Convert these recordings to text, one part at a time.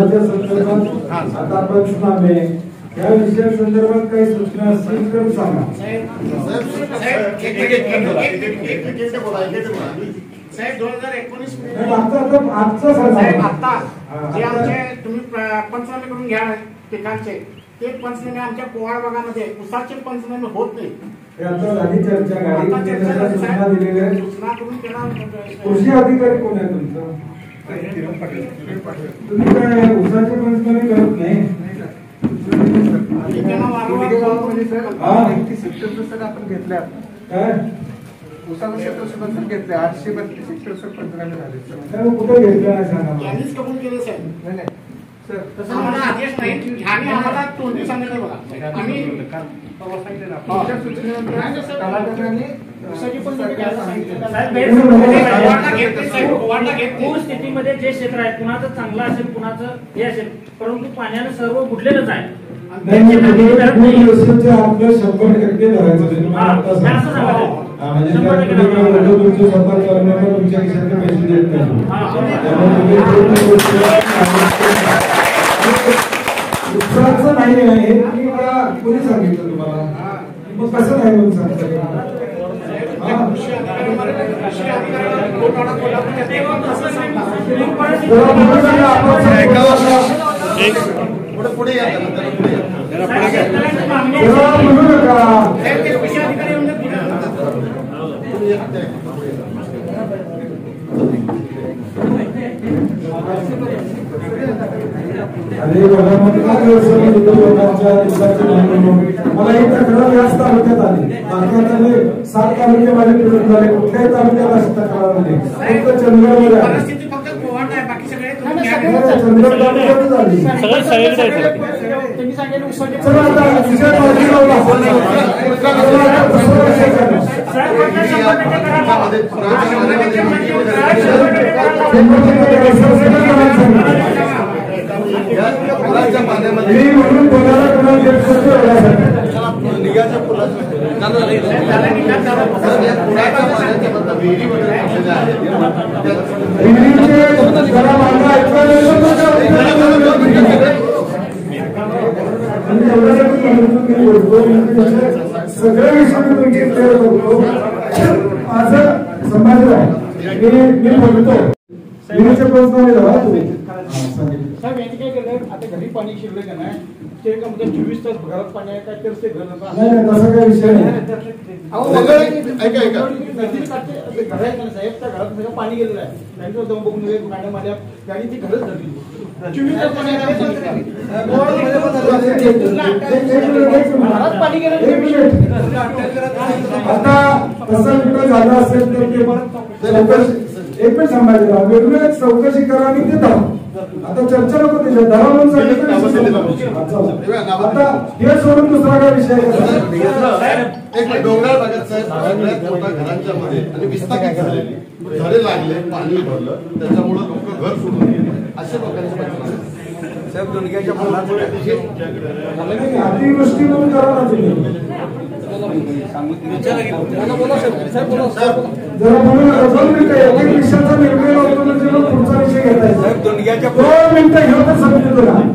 पुराच्या संदर्भात आता पंचनामे या विषया संदर्भात काही सूचना असतील तर सांगा. साहेब दोन हजार एकोणीस नाही, आता आता आजचं साहेब सांगा आता जे आता- आमचे तुम्ही पंचनामे करून घ्या पिकांचे ते पंचनामे आमच्या पोवाड भागामध्ये उसाचे पंचनामे होत नाही. सूचना करून कृषी अधिकारी कोण आहे तुमचं? तुम्ही काय उसाचे पंचनामे करत नाही आपण घेतल्या काय क्षेत्र आठशे बत्तीस हेक्टर पंचनामे झाले सर कुठे घेतलं नाही सांगा यांनीच कबूल साहेब नाही नाही सर तसं आम्हाला आदेश नाही आणि आम्हाला तोंडी सांगितलं बघा आम्ही सूचनेनंतर स्थितीमध्ये जे क्षेत्र आहे कुणाचं चांगलं असेल कुणाचं हे असेल परंतु पाण्यानं सर्व बुडलेलंच आहे. नाही नाही म्हणजे आपलं शंभर टक्के धरायचं हा. हा, म्हणजे तुमचं तुमच्या खिशातले पैसे देत नाही. हा. नाही हे मला कोणी सांगितलं तुम्हाला? मग कसं नाही म्हणून सांगता हा. कृषी अधिकाऱ्यांमध्ये म्हणू नका साहेब, ते कृषी अधिकारी येऊन पुढे अरे बघा मग काय व्यवसाय हिंदू लोकांच्या दिवसाची नाही म्हणून मला एक तक्रार याच तालुक्यात आली तालुक्यात आले सात तालुके माझे फिरून झाले कुठल्याही अशी तक्रार आली फक्त तालुक्यातच आली चला आता मार्गी लावला. चला आता दुसरा विषय करू. साहेब, फक्त शंभर टक्के करा. शंभर टक्के करायचं असेल तर करायचं. मी म्हणून कोणाला कोणाला देत नसतो एवढ्यासाठी. विहिरीचे जरा मागं ऐकलं नाही तर मी एवढ्यासाठी म्हणतो मी बोलतो मी त्याचे सगळे विषय मी तुमचे क्लिअर करतो माझं समाज आहे मी मी बोलतो विहिरीचे प्रश्न धरा तुम्ही हा, सांगितलं. साहेब यांनी काय केलं आता घरी पाणी शिरलं का नाही ते का म्हणजे चोवीस तास घरात पाणी आहे काय तर ते घर नाही नाही तसा काही विषय नाही. ऐका ऐका. पाणी गेलेलं आहे. त्यांचं बघून वगैरे गाड्या मारल्या. गाडी ती घरच धरली. आता तसं कुठं झालं असेल तर ते चौकशी एक मिनिट सांभाळले वेगवेगळ्या चौकशी करा आणि ते आता चर्चा नको. हा, चला. आता हे सोडून दुसरा काय विषय आहे? का? एक डोंगराळ भागात सगळ्यात घरांच्या मध्ये आणि विस्थापित झालेली. झाडे लागले पाणी भरलं. त्याच्यामुळे लोक घर सोडून गेले. अशा. साहेब नाही, अतिवृष्टी म्हणून करा ना तुम्ही. जरा म्हणून नका. दोन मिनिटं एक एक विषयाचा निर्णय लावतो म्हणजे मग पुढचा विषय घेता येतो दोन मिनिटं घेऊ तर तुला होता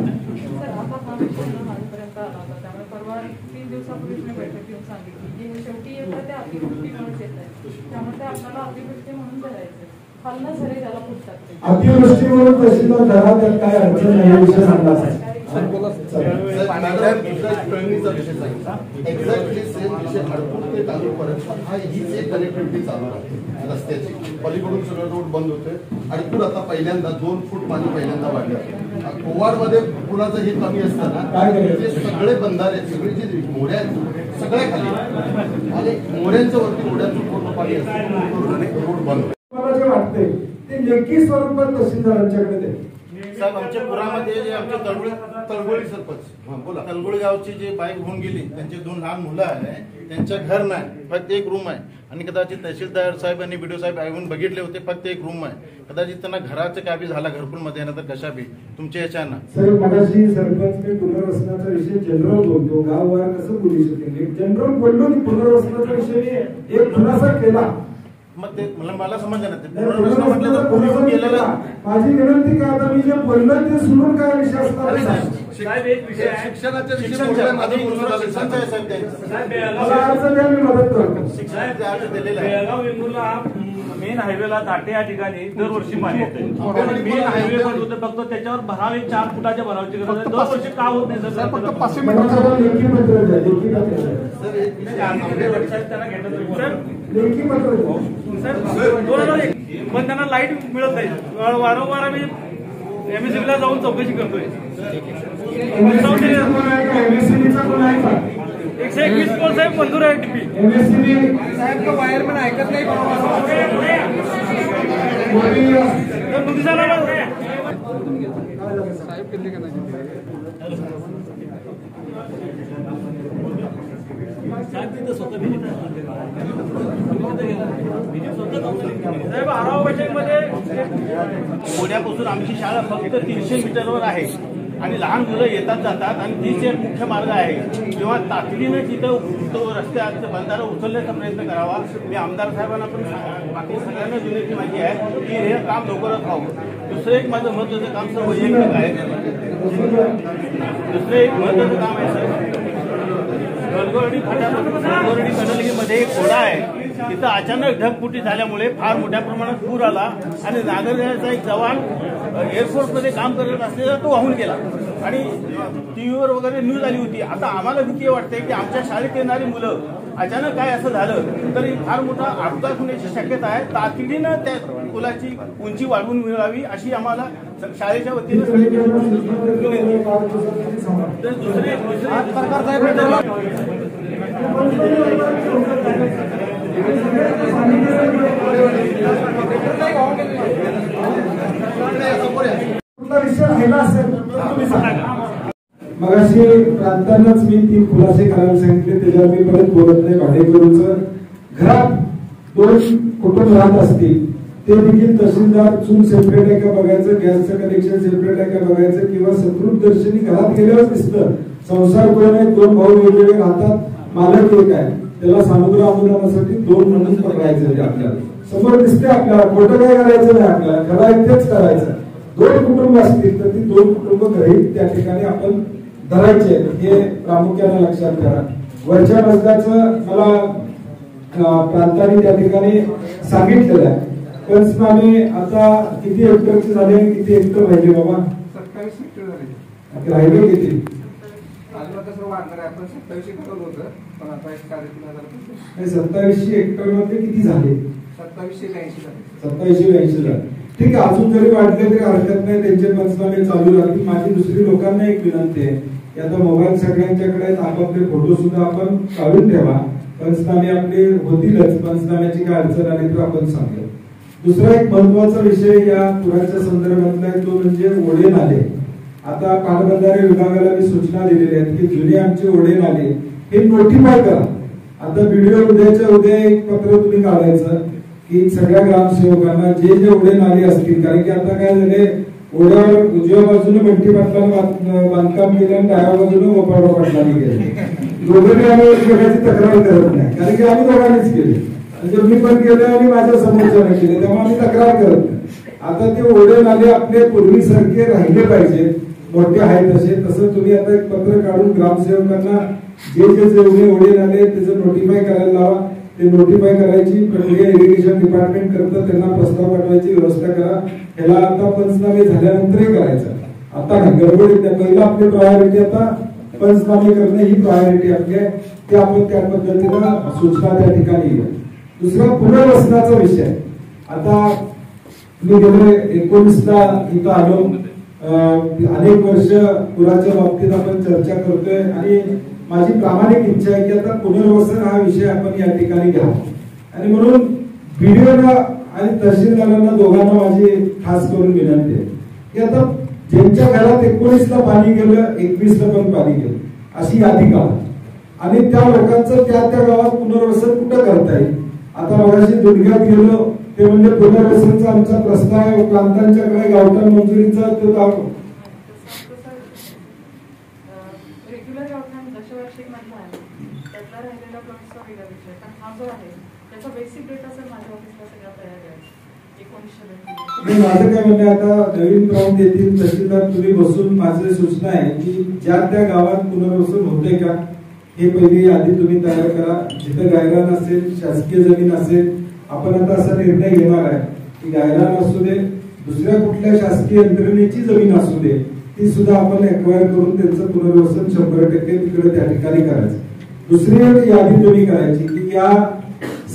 घेऊन सांगितली की शेवटी येतं ते अतिवृष्टीमुळेच येत आहे त्यामुळे ते आपल्याला अतिवृष्टी म्हणून धरायचं खालनं झरे त्याला फुटतात ते. अतिवृष्टी म्हणून तहसीलदार धरा त्यात काय अडचण नाही हा विषय सांगला हा हीच एक कनेक्टिव्हिटी चालू आहे रस्त्याची. पलीकडून सगळं रोड बंद होते हडपूर आता पहिल्यांदा दोन फूट पाणी पहिल्यांदा वाढलं. कोवाडमध्ये पुलाचं हे कमी असताना? ते सगळे बंधारे सगळे जे मोऱ्या सगळ्या खाली. आणि मोऱ्यांच्या वरती मोऱ्यांचं पूर्ण पाणी असतं. रोड बंद मला जे वाटतंय ते लेखी स्वरूपात तहसीलदारांच्याकडे दे साहेब आमच्या पुरामध्ये जे आमच्या तळगुळी तळगोळी सरपंच. हा, बोला. तळगोळी गावची जे बाईक होऊन गेली त्यांचे दोन लहान मुलं आहे त्यांच्या घर नाही फक्त एक रूम आहे. आणि कदाचित तहसीलदार साहेब आणि बीडीओ साहेब येऊन बघितले होते फक्त एक रूम आहे. कदाचित त्यांना घराचं काय बी झाला घरकुलमध्ये ना तर कशा बी तुमच्या याच्यानं. सर मगाशी सरपंच मी पुनर्वसनाचा विषय जनरल बोलतो. गाववार कसं बोलू शकेल एक जनरल बोललो की पुनर्वसनाचा विषय मी एक खुलासा केला. मग ते मला मला समजलं नाही. ते पूर्ण प्रश्न म्हटलं तर गेलेलं माझी विनंती काय आता मी जे बोललो ते सोडून काय विषय असणार साहेब, एक विषय आहे. शिक्षणाच्या विषयी शिक्षणच्या बोलताय, माझं आधी बोलणं झालं. शिक्षणचं आहे साहेब त्यांचं. साहेब मला बेळगाव अर्ज द्या मी मदत करतो. शिक्षणाचे अर्ज दिलेले आहे. बेळगाव वेंगुर्ला मेन हायवेला दाटे या ठिकाणी दरवर्षी पाणी येते मेन हायवे पण होतं फक्त त्याच्यावर भराव एक चार फुटाच्या भरावची गरज आहे. दरवर्षी का होत नाही सर? फक्त पाचशे. सर त्यांना घेतलं लेखी पत्र पण त्यांना लाइट मिळत नाही. वारंवार आम्ही एमएससीबी ला जाऊन चौकशी करतोय. कोण कोण? एकशे एकवीस पोल साहेब मंजूर आहे टीपी. साहेब तो वायरमॅन ऐकत नाही कोणी साहेब किल्ले का नाही पुण्यापासून आमची शाळा फक्त तीनशे मीटरवर आहे. आणि लहान मुलं येतात जातात आणि तीच एक मुख्य मार्ग आहे. किंवा तातडीनं तिथं तो रस्त्याचं बंधारा उचलण्याचा प्रयत्न करावा मी आमदार साहेबांना पण बाकी सगळ्यांना विनंती माझी आहे की हे काम लवकरच व्हावं. दुसरं एक माझं महत्वाचं काम सर वैयक्तिक आहे. दुसरं एक महत्वाचं काम आहे सर गलगोरडी गलगोरडी कडलगीमध्ये एक घोडा आहे. तिथं अचानक ढगफुटी झाल्यामुळे फार मोठ्या प्रमाणात पूर आला आणि नागरदेवाचा एक जवान एअरफोर्समध्ये काम करत असलेला तो वाहून गेला. आणि टीव्हीवर वगैरे न्यूज आली होती. आता आम्हाला भीती वाटते की आमच्या शाळेत येणारी मुलं अचानक काय असं झालं तरी फार मोठा अपघात होण्याची शक्यता आहे. तातडीनं त्या पुलाची उंची वाढवून मिळावी अशी आम्हाला शाळेच्या वतीनं दुसरे दुसरे कुठला विषय मगाशी प्रांतांनाच मी तीन खुलासे करायला सांगितले त्याच्यावर मी परत बोलत नाही. भाडेकरूंचं घरात दोन कुटुंब राहत असतील ते देखील तहसीलदार चूल सेपरेट आहे का बघायचं गॅसचं कनेक्शन सेपरेट आहे का बघायचं किंवा सकृत दर्शनी घरात गेल्यावर दिसतं. संसार कोण आहे दोन भाऊ वेगवेगळे राहतात मालक एक आहे. त्याला सामुग्र अनुदानासाठी दोन म्हणून पकडायचं आहे आपल्याला. समोर दिसते आपल्याला खोटं काय करायचं नाही आपल्याला खरं तेच करायचं दोन कुटुंब असतील तर ती दोन कुटुंब घरी त्या ठिकाणी आपण धरायचे हे प्रामुख्याने लक्षात ठेवा. वरच्या मजल्याचं मला प्रांताने त्या ठिकाणी सांगितलेलं आहे. पंचनामे आता किती हेक्टरचे झाले किती हेक्टर राहिले बाबा? सत्तावीस हेक्टर झाले. राहिले किती? आहे आपण सत्तावीसशे ठरवलं होतं पण आता एक साडेतीन हजार रुपये. हे सत्तावीसशे हेक्टरमध्ये किती झाले? सत्तावीसशे ब्याऐंशी झाले. सत्तावीसशे ब्याऐंशी झाले. ठीक आहे अजून जरी वाढले तरी हरकत नाही त्यांचे पंचनामे चालू राहतील. माझी दुसरी लोकांना एक विनंती आहे आता मोबाईल सगळ्यांच्याकडे आपापले फोटो सुद्धा आपण काढून ठेवा. पंचनामे आपले होतीलच पंचनाम्याची काय अडचण आली तर आपण सांगू दुसरा एक महत्त्वाचा विषय या पुराच्या संदर्भातला तो म्हणजे ओढे नाले आता पाटबंधारे विभागाला मी सूचना दिलेल्या आहेत की जुने आमचे ओढे नाले हे नोटिफाय करा. आता व्हिडिओ उद्याच्या उद्या एक पत्र तुम्ही काढायचं की सगळ्या ग्रामसेवकांना जे जे ओढे नाले असतील कारण की आता काय झाले ओढ्यावर उजव्या बाजूने बंटी पाटलानं बांधकाम केलं आणि डाव्या बाजूने गोपाळराव पाटलांनी केलं. दोघांनी आम्ही एकमेकाची तक्रार करत नाही कारण की आम्ही दोघांनीच केले. म्हणजे मी पण केलं आणि माझ्या समोरच्याने केले त्यामुळे आम्ही तक्रार करत नाही. आता ते ओढे नाले आपले पूर्वीसारखे राहिले पाहिजे मोठे आहेत तसे. तसं तुम्ही आता एक पत्र काढून ग्रामसेवकांना जे जे जेवढे ओढे आले त्याचं नोटिफाय करायला लावा. ते नोटिफाय करायची प्रक्रिया इरिगेशन डिपार्टमेंट करतं त्यांना प्रस्ताव पाठवायची व्यवस्था करा. ह्याला आता पंचनामे झाल्यानंतरही करायचं. आता गडबड गडबडीत पहिलं आपली प्रायोरिटी आता पंचनामे करणे ही प्रायोरिटी आपली आहे. ते आपण त्या पद्धतीनं सूचना त्या ठिकाणी येईल दुसरा पुनर्वसनाचा विषय. आता मी गेले एकोणीसला इथं आलो. अनेक वर्ष पुराच्या बाबतीत आपण चर्चा करतोय आणि माझी प्रामाणिक इच्छा आहे की आता पुनर्वसन हा विषय आपण या ठिकाणी घ्या. आणि म्हणून व्हिडिओला आणि तहसीलदारांना दोघांना माझी खास करून विनंती आहे की आता ज्यांच्या घरात एकोणीसला पाणी गेलं एकवीसला पण पाणी गेलं अशी यादी काढा. आणि त्या लोकांचं त्या त्या गावात पुनर्वसन कुठं करता येईल? आता मगाशी दुर्ग्यात गेलो ते म्हणजे पुनर्वसनचा आमचा प्रस्ताव आहे प्रांतांच्याकडे गावठाण मंजुरीचा तो हा नाही माझं काय म्हणणं आहे, आता नवीन प्रॉब्लेम येतील तहसीलदार तुम्ही बसून माझी सूचना आहे की ज्या त्या गावात पुनर्वसन होते का हे पहिली आधी तुम्ही तयार करा. जिथं गायरान असेल शासकीय जमीन असेल आपण आता असा निर्णय घेणार आहे की गायरान असू दे दुसऱ्या कुठल्या शासकीय यंत्रणेची जमीन असू दे ती सुद्धा आपण एक्वायर करून त्यांचं पुनर्वसन शंभर टक्के तिकडे त्या ठिकाणी करायचं. दुसरी एक यादी तुम्ही करायची की या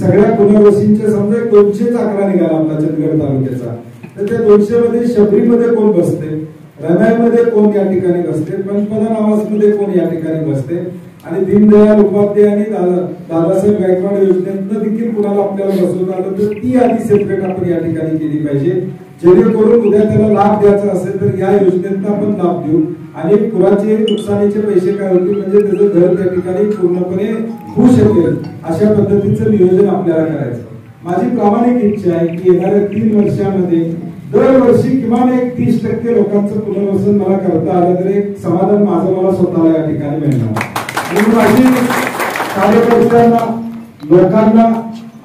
सगळ्या पुनर्वसींच्या समजा एक दोनशेच आकडा निघाला आपला चंदगड तालुक्याचा तर त्या दोनशे मध्ये शबरीमध्ये कोण बसते? रमायमध्ये कोण या ठिकाणी बसते? पंतप्रधान आवासमध्ये कोण या ठिकाणी बसते? आणि दीनदयाल उपाध्याय आणि दादा दादासाहेब गायकवाड योजनेतनं देखील कुणाला आपल्याला बसवून आलं तर ती आधी सेपरेट आपण या ठिकाणी केली पाहिजे. जेणेकरून उद्या त्याला लाभ द्यायचा असेल तर या योजनेतनं आपण लाभ देऊ. आणि पुराचे नुकसानीचे पैसे काय होतील म्हणजे त्याचं घर त्या ठिकाणी पूर्णपणे होऊ शकेल अशा पद्धतीचं नियोजन आपल्याला करायचं. माझी प्रामाणिक इच्छा आहे की येणाऱ्या तीन वर्षामध्ये दरवर्षी किमान एक तीस टक्के लोकांचं पुनर्वसन मला करता आलं तर एक समाधान माझं मला स्वतःला या ठिकाणी मिळणार. म्हणून माझी कार्यकर्त्यांना लोकांना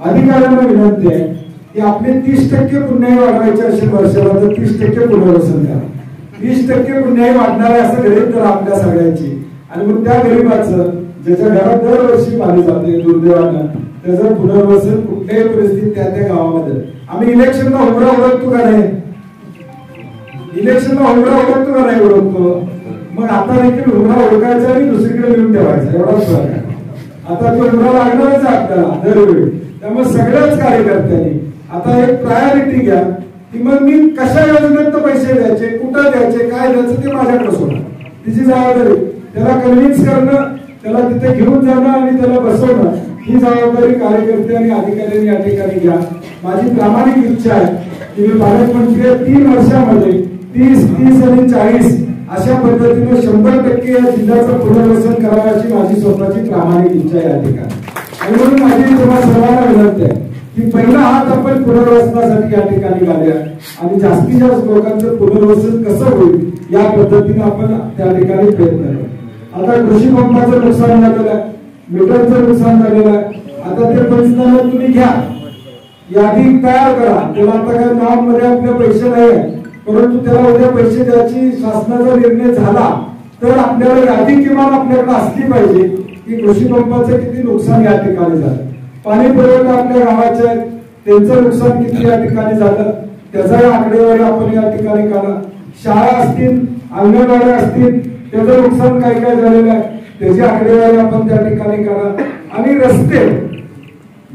अधिकाऱ्यांना विनंती आहे की आपले तीस टक्के पुण्याही वाढवायचे असेल वर्षाला तर तीस टक्के पुनर्वसन करा. तीस टक्के पुण्याही वाढणार असं गरीब तर आपल्या सगळ्यांची. आणि मग त्या गरीबाचं ज्याच्या घरात दरवर्षी पाणी जाते दुर्दैवानं त्याचं पुनर्वसन कुठल्याही परिस्थितीत त्या त्या गावामध्ये. आम्ही इलेक्शनला उमरा ओळखतो का नाही? इलेक्शनला उमरा ओळखतो का नाही ओळखतो मग आता देखील उमरा ओळखायचा आणि दुसरीकडे लिहून ठेवायचा एवढाच फरक आता तो उमरा लागणारच आपल्याला दरवेळी. त्यामुळे सगळ्याच कार्यकर्त्यांनी आता एक प्रायोरिटी घ्या की मग मी कशा योजनेत पैसे द्यायचे कुठं द्यायचे काय द्यायचं ते माझ्याकडे सोडा. तिची जबाबदारी. त्याला कन्व्हिन्स करणं त्याला तिथे घेऊन जाणं आणि त्याला बसवणं ही जबाबदारी कार्यकर्ते आणि अधिकाऱ्यांनी या ठिकाणी घ्या. माझी प्रामाणिक इच्छा आहे की मी पालकमंत्री तीन वर्षामध्ये तीस तीस आणि चाळीस अशा पद्धतीने शंभर टक्के या जिल्ह्याचं पुनर्वसन करावं अशी माझी स्वतःची प्रामाणिक इच्छा या ठिकाणी. आणि म्हणून माझी तुम्हाला सर्वांना विनंती आहे की पहिला हात आपण पुनर्वसनासाठी या ठिकाणी घालूया. आणि जास्तीत जास्त लोकांचं पुनर्वसन कसं होईल या पद्धतीने आपण त्या ठिकाणी प्रयत्न करू. आता कृषी पंपाचं नुकसान झालेलं आहे मीटरचं नुकसान झालेलं आहे. आता ते पंचनामे तुम्ही घ्या. यादी तयार करा. त्याला आता काय नावमध्ये आपले पैसे नाही आहे परंतु त्याला उद्या पैसे द्यायची शासनाचा निर्णय झाला तर आपल्याला यादी किमान आपल्याकडे असली पाहिजे. की कृषी पंपाचं किती नुकसान या ठिकाणी झालं. पाणी पुरवठा आपल्या गावाचे आहेत. त्यांचं नुकसान किती या ठिकाणी झालं. त्याचाही आकडेवारी आपण या ठिकाणी काढा. शाळा असतील अंगणवाड्या असतील त्याचं नुकसान काय काय झालेलं आहे त्याची आकडेवारी आपण त्या ठिकाणी काढा. आणि रस्ते.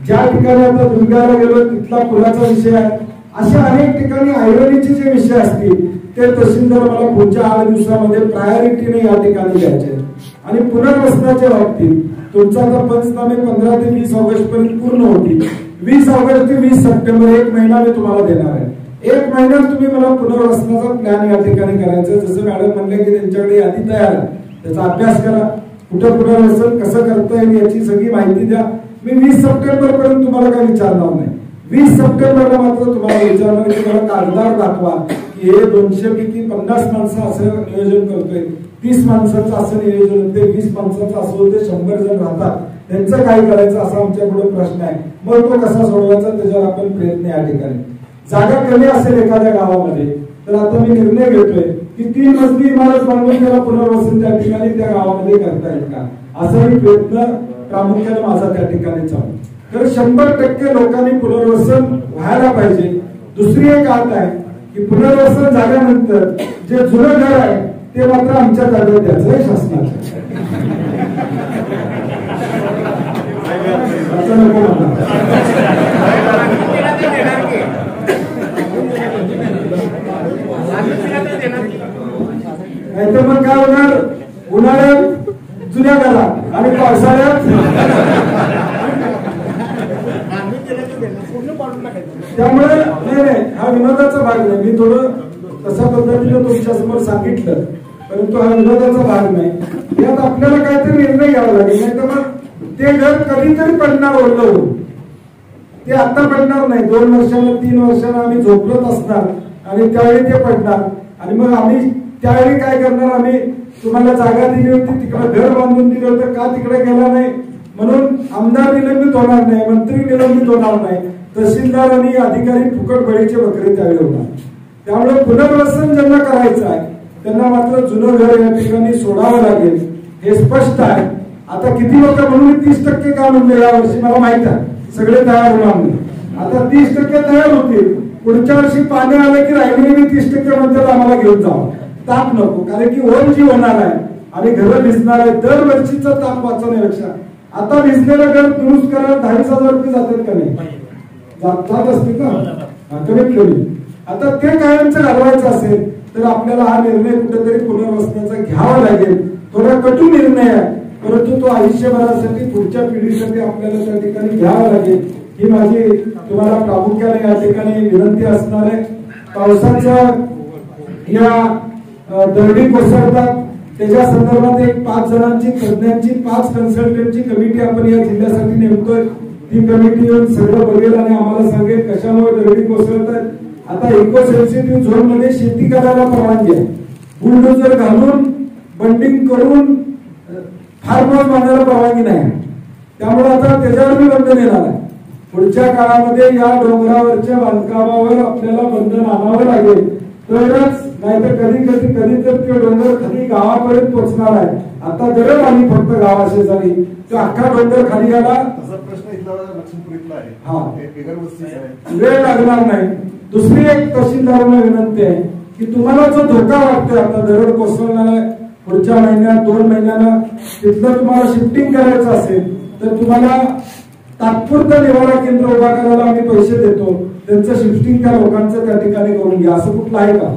ज्या ठिकाणी आता दुर्गाला गेलो तिथला पुलाचा विषय आहे. अशा अनेक ठिकाणी ऐवणीचे जे विषय असतील ते तहसीलदार मला पुढच्या आठ दिवसामध्ये प्रायोरिटीने या ठिकाणी द्यायचे आणि पुनर्वसनाच्या बाबतीत तुमचा आता पंचनामे पंधरा ते वीस ऑगस्ट पर्यंत पूर्ण होतील. वीस ऑगस्ट ते वीस सप्टेंबर एक महिना मी तुम्हाला देणार आहे. एक महिन्यात तुम्ही मला पुनर्वसनाचा प्लॅन या ठिकाणी करायचा जसं मॅडम म्हणले की त्यांच्याकडे यादी तयार आहे. त्याचा अभ्यास करा. कुठं पुनर्वसन कसं करता येईल याची सगळी माहिती द्या. मी वीस सप्टेंबर पर्यंत तुम्हाला काही विचारणार नाही. वीस सप्टेंबरला मात्र तुम्हाला विचारणार की मला कागदावर दाखवा की हे दोनशे पैकी पन्नास माणसं असं नियोजन करतोय. तीस माणसाचं असं नियोजन होते वीस माणसाचं असं होते शंभर जण राहतात. त्यांचं काय करायचं असा आमच्याकडे प्रश्न आहे. मग तो कसा सोडवायचा त्याच्यावर आपण प्रयत्न या ठिकाणी. जागा कमी असेल एखाद्या गावामध्ये तर आता मी निर्णय घेतोय की तीन मजली इमारत बांधून त्याला पुनर्वसन त्या ठिकाणी त्या गावामध्ये करता येईल का? असाही प्रयत्न प्रामुख्याने माझा त्या ठिकाणी चालू तर शंभर टक्के लोकांनी पुनर्वसन व्हायला पाहिजे. दुसरी एक अट आहे की पुनर्वसन झाल्यानंतर जे जुनं घर आहे ते मात्र आमच्या ताब्यात द्यायचं शासनाचं. नाही तर नाहीतर मग काय होणार? उन्हाळ्यात जुन्या घरात आणि पावसाळ्यात आम्ही केलं ते देणार. पूर्ण पाडून टाकायचं त्यामुळे नाही नाही हा विनोदाचा भाग नाही मी थोडं तशा पद्धतीनं तुमच्यासमोर सांगितलं परंतु हा विनोदाचा भाग नाही. यात आपल्याला काहीतरी निर्णय घ्यावा लागेल नाही तर मग ते घर कधीतरी पडणार ओढलं ते आता पडणार नाही. दोन वर्षाला तीन वर्षाला आम्ही झोपलत असणार आणि त्यावेळी ते पडणार. आणि मग आम्ही त्यावेळी काय करणार? आम्ही तुम्हाला जागा दिली होती तिकडे घर बांधून दिलं होतं. का तिकडे गेला नाही? म्हणून आमदार निलंबित होणार नाही मंत्री निलंबित होणार नाही. तहसीलदार आणि अधिकारी फुकट बळीचे बकरे त्यावेळी होणार त्यामुळे पुनर्वसन ज्यांना करायचं आहे त्यांना मात्र जुनं घर या ठिकाणी सोडावं लागेल. हे स्पष्ट आहे. आता किती लोक म्हणून तीस टक्के का म्हणले या वर्षी मला माहीत आहे. सगळे तयार होणार नाही. आता तीस टक्के तयार होतील. पुढच्या वर्षी पाणी आलं की राहिलेली तीस टक्के म्हणतात आम्हाला घेऊन जावं. ताप नको कारण की वन जी होणार आहे. आणि घरं भिजणार आहे दरवर्षीचा ताप वाचवण्यापेक्षा. आता भिजलेलं घर दुरुस्त करायला दहावीस हजार रुपये जातात का नाही? जात असतील ना हा, कमीत कमी. आता ते कायमचं घालवायचं असेल तर आपल्याला हा निर्णय कुठेतरी पुनर्वसनाचा घ्यावा लागेल. थोडा कटू निर्णय आहे. परंतु तो आयुष्यभरासाठी पुढच्या पिढीसाठी आपल्याला त्या ठिकाणी घ्यावा लागेल. ही माझी तुम्हाला प्रामुख्याने या ठिकाणी विनंती असणार आहे. पावसाचं या दरडी कोसळतात. त्याच्या संदर्भात एक पाच जणांची तज्ञांची पाच कन्सल्टंटची कमिटी आपण या जिल्ह्यासाठी नेमतोय. ती कमिटी येऊन सगळं बघेल आणि आम्हाला सांगेल कशामुळे दरडी कोसळतात आता इको सेन्सिटिव्ह झोनमध्ये शेती करायला परवानगी आहे. बुलडोजर घालून बंडिंग करून फार्म बांधायला परवानगी नाही. त्यामुळे आता त्याच्यावर मी बंधन येणार आहे. पुढच्या काळामध्ये या डोंगरावरच्या बांधकामावर आपल्याला बंधन आणावं लागेल. तरच नाहीतर कधी कधी कधी तर ते डोंगर खाली गावापर्यंत पोहोचणार आहे. आता जर आली फक्त गावाशेजारी तो अख्खा डोंगर खाली हा. आहे. वेळ लागणार नाही. दुसरी एक तहसीलदारांना विनंती आहे की तुम्हाला जो धोका वाटतोय आता दरड कोसळणार आहे पुढच्या महिन्यात दोन महिन्यानं तिथलं तुम्हाला शिफ्टिंग करायचं असेल तर तुम्हाला तात्पुरतं निवारा केंद्र उभा करायला आम्ही पैसे देतो. त्यांचं शिफ्टिंग त्या लोकांचं त्या ठिकाणी करून घ्या. असं कुठलं आहे का?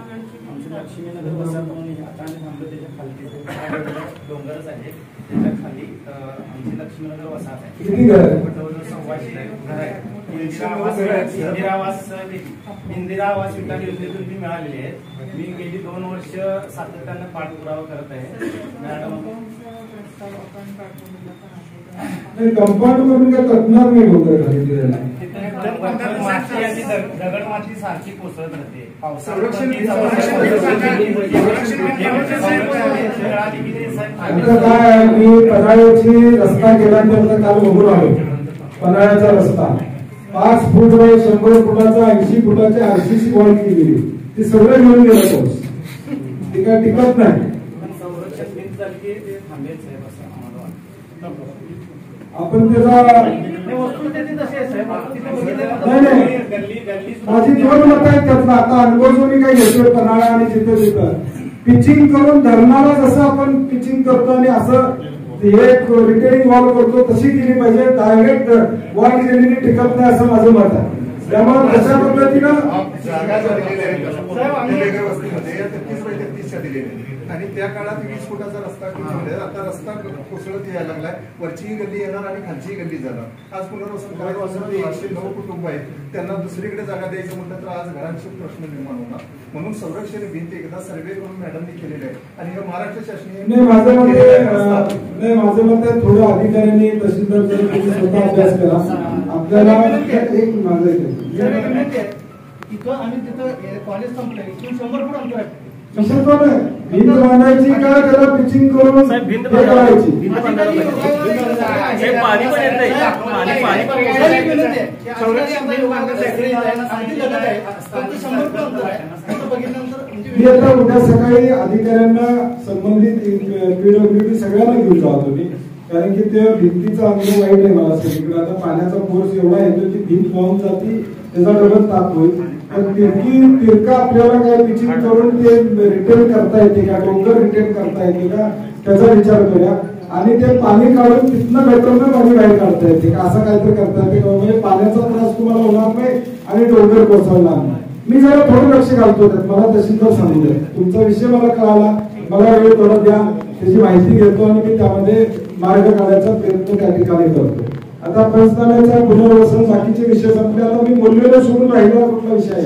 लक्ष्मीनगर वसाहत म्हणून आम्ही थांबलो त्याच्या खालती डोंगरच आहे त्याच्याखाली आमची लक्ष्मीनगर वसाहत आहे आहे? जवळजवळ सव्वाशे घर आहे इंदिरा आवास इंदिरा आवास विकास योजनेतून मी मिळालेली आहे मी गेली दोन वर्ष सातत्यानं पाठपुरावा करत आहे मॅडम आहे कंपाऊंड करून काय कटणार नाही डोंगर खाली फिरायला. तिथे अशी दग- दगड माती सारखी कोसळत राहते. संरक्षण- आता काय आहे, मी पन्हाळ्याची रस्ता केल्यानंतर काल बघून आलो. पन्हाळ्याचा रस्ता. पाच फूट बाय शंभर फुटाचा ऐंशी फुटाची आरसीसी वॉल केलेली. ती सगळं घेऊन गेलं पाऊस ती काय टिकत नाही. गल्ली गल्ली माझी दोन मत आहेत त्यातलं. आता अनुभव जो मी काय घेतोय पन्हाळा आणि जिथं तिथं. पिचिंग करून धरणाला जसं आपण पिचिंग करतो आणि असं एक रिटेनिंग वॉल करतो तशी केली पाहिजे. डायरेक्ट वॉल केलेली टिकत नाही असं माझं मत आहे. त्यामुळे तशा पद्धतीनं आणि त्या काळात वीस फुटाचा रस्ता केला आता रस्ता कोसळत यायला लागलाय. वरचीही गल्ली येणार आणि खालचीही गल्ली जाणार. आज पुनर्वसन करायचं असेल तर एकशे नऊ कुटुंब आहेत. त्यांना दुसरीकडे जागा द्यायचं म्हटलं तर आज घरांचे प्रश्न निर्माण होणार. म्हणून संरक्षण भिंत एकदा सर्वे करून मॅडमनी केलेले आहे. आणि हे महाराष्ट्र शासनाने नाही माझं मत माझं मत आहे थोडं अधिकाऱ्यांनी तहसीलदार तुम्ही स्वतः अभ्यास करा आपल्याला एक माझं. इथं आणि तिथं कॉलेज संपलंय इथून शंभर फूट अंतर आहे? भिंत बांधायची का त्याला पिचिंग करून साहेब, भिंत हे करायची. हे म्हणजे मी आता उद्या सकाळी अधिकाऱ्यांना संबंधित पीडब्ल्यूडी सगळ्यांना घेऊन जावा तुम्ही कारण की ते भिंतीचा अनुभव वाईट आहे मला सगळीकडे आता पाण्याचा फोर्स एवढा येतो की भिंत वाहून जाती त्याचा डबल ताप होईल पण तिरकी तिरका आपल्याला काय पिचिंग करून ते रिटर्न करता येते का? डोंगर रिटर्न करता येते का? त्याचा विचार करूया. आणि ते पाणी काढून तिथनं गटरनं पाणी बाहेर काढता येते का? असं काहीतरी करता येते का? म्हणजे पाण्याचा त्रास तुम्हाला होणार नाही आणि डोंगर कोसळणार नाही. मी जरा थोडं लक्ष घालतो त्यात. मला तहसीलदार सांगू द्या. तुमचा विषय मला कळाला. मला वेळ थोडा द्या. त्याची माहिती घेतो आणि मी त्यामध्ये मार्ग काढायचा प्रयत्न त्या ठिकाणी करतो. आता पंचनाम्याचा पुनर्वसन बाकीचे विषय संपले. आता मी बोललेलो सोडून राहिलेला कुठला विषय